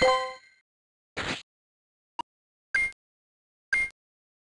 you